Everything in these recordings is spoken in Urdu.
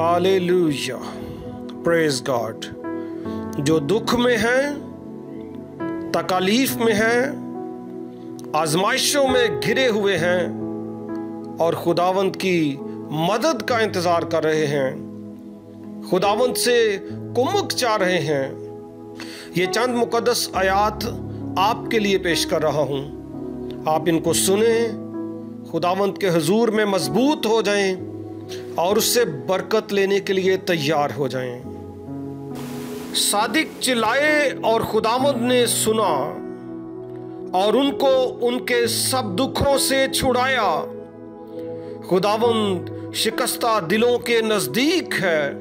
ہالے پریز گاڈ جو دکھ میں ہیں، تکالیف میں ہیں، آزمائشوں میں گھرے ہوئے ہیں اور خداوند کی مدد کا انتظار کر رہے ہیں، خداوند سے کمک چاہ رہے ہیں۔ یہ چند مقدس آیات آپ کے لیے پیش کر رہا ہوں۔ آپ ان کو سنیں، خداوند کے حضور میں مضبوط ہو جائیں۔ اور اس سے برکت لینے کے لیے تیار ہو جائیں۔ صادق چلائے اور خدامد نے سنا اور ان کو ان کے سب دکھوں سے چھڑایا۔ خداوند شکستہ دلوں کے نزدیک ہے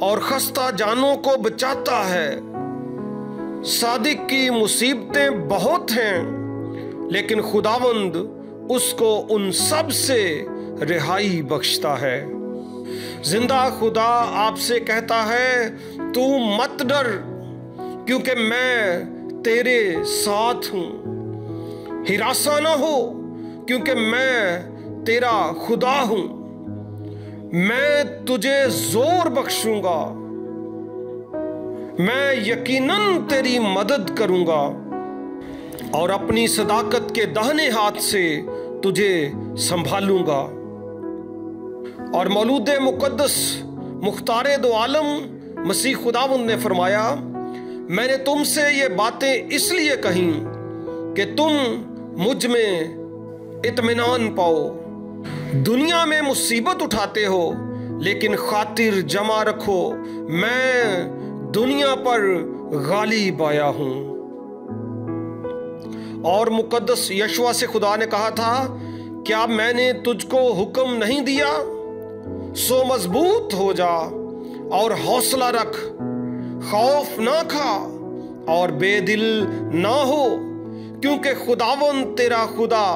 اور خستہ جانوں کو بچاتا ہے۔ صادق کی مصیبتیں بہت ہیں، لیکن خداوند اس کو ان سب سے رہائی بخشتا ہے۔ زندہ خدا آپ سے کہتا ہے، تو مت ڈر، کیونکہ میں تیرے ساتھ ہوں۔ ہراساں نہ ہو، کیونکہ میں تیرا خدا ہوں۔ میں تجھے زور بخشوں گا۔ میں یقیناً تیری مدد کروں گا۔ اور اپنی صداقت کے دہنے ہاتھ سے تجھے سنبھالوں گا۔ اور مولود مقدس، مختار دو عالم، مسیح خداون نے فرمایا، میں نے تم سے یہ باتیں اس لیے کہیں کہ تم مجھ میں اطمینان پاؤ۔ دنیا میں مصیبت اٹھاتے ہو، لیکن خاطر جمع رکھو، میں دنیا پر غالب آیا ہوں۔ اور مقدس یشوا سے خدا نے کہا تھا، کیا میں نے تجھ کو حکم نہیں دیا؟ سو مضبوط ہو جا اور حوصلہ رکھ۔ خوف نہ کھا اور بے دل نہ ہو، کیونکہ خداون تیرا خدا۔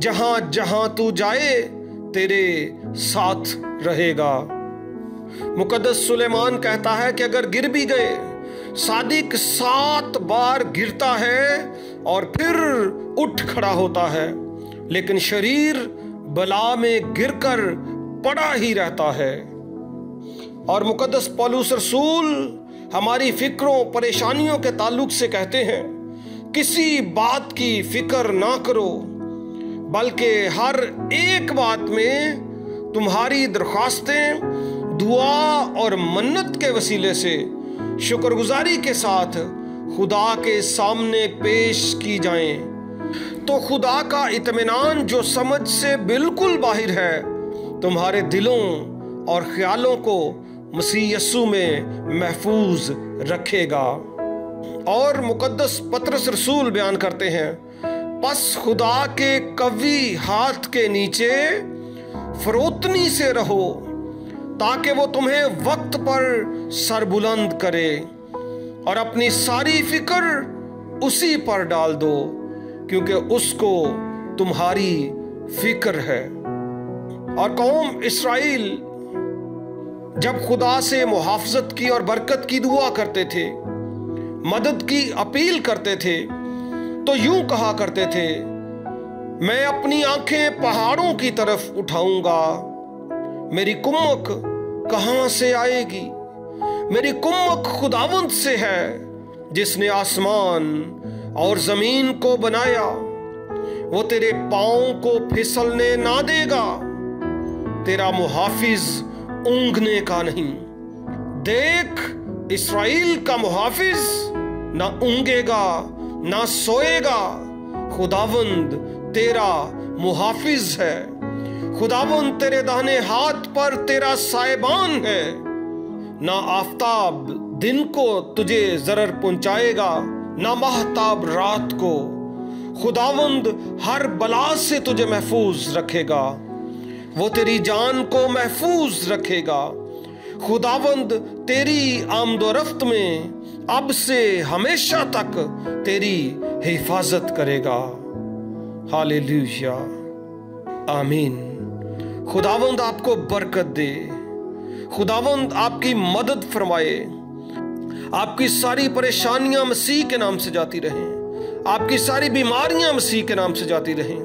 جہاں جہاں تو جائے، تیرے ساتھ رہے گا۔ مقدس سلیمان کہتا ہے کہ اگر گر بھی گئے، صادق سات بار گرتا ہے اور پھر اٹھ کھڑا ہوتا ہے، لیکن شریر بلا میں گر کر پڑا ہی رہتا ہے۔ اور مقدس پولوس رسول ہماری فکروں، پریشانیوں کے تعلق سے کہتے ہیں، کسی بات کی فکر نہ کرو، بلکہ ہر ایک بات میں تمہاری درخواستیں، دعا اور منت کے وسیلے سے شکر گزاری کے ساتھ خدا کے سامنے پیش کی جائیں۔ تو خدا کا اطمینان جو سمجھ سے بالکل باہر ہے تمہارے دلوں اور خیالوں کو مسیح یسو میں محفوظ رکھے گا۔ اور مقدس پترس رسول بیان کرتے ہیں، پس خدا کے قوی ہاتھ کے نیچے فروتنی سے رہو تاکہ وہ تمہیں وقت پر سر بلند کرے اور اپنی ساری فکر اسی پر ڈال دو، کیونکہ اس کو تمہاری فکر ہے۔ اور قوم اسرائیل جب خدا سے محافظت کی اور برکت کی دعا کرتے تھے، مدد کی اپیل کرتے تھے، تو یوں کہا کرتے تھے، میں اپنی آنکھیں پہاڑوں کی طرف اٹھاؤں گا، میری کمک کہاں سے آئے گی؟ میری کمک خداوند سے ہے، جس نے آسمان اور زمین کو بنایا، وہ تیرے پاؤں کو پھسلنے نہ دے گا۔ تیرا محافظ اونگنے کا نہیں۔ دیکھ، اسرائیل کا محافظ نہ اونگے گا، نہ سوئے گا۔ خداوند تیرا محافظ ہے۔ خداوند تیرے دہنے ہاتھ پر تیرا سائبان ہے۔ نہ آفتاب دن کو تجھے ضرر پہنچائے گا، نہ محتاب رات کو۔ خداوند ہر بلا سے تجھے محفوظ رکھے گا۔ وہ تیری جان کو محفوظ رکھے گا۔ خداوند تیری آمد و رفت میں اب سے ہمیشہ تک تیری حفاظت کرے گا۔ ہالیلویا۔ آمین۔ خداوند آپ کو برکت دے۔ خداوند آپ کی مدد فرمائے۔ آپ کی ساری پریشانیاں مسیح کے نام سے جاتی رہیں۔ آپ کی ساری بیماریاں مسیح کے نام سے جاتی رہیں۔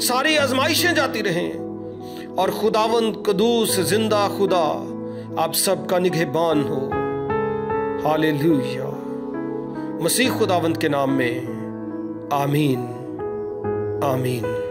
ساری آزمائشیں جاتی رہیں۔ اور خداوند قدوس زندہ خدا، آپ سب کا نگہبان ہو۔ ہاللویا مسیح خداوند کے نام میں۔ آمین۔ آمین۔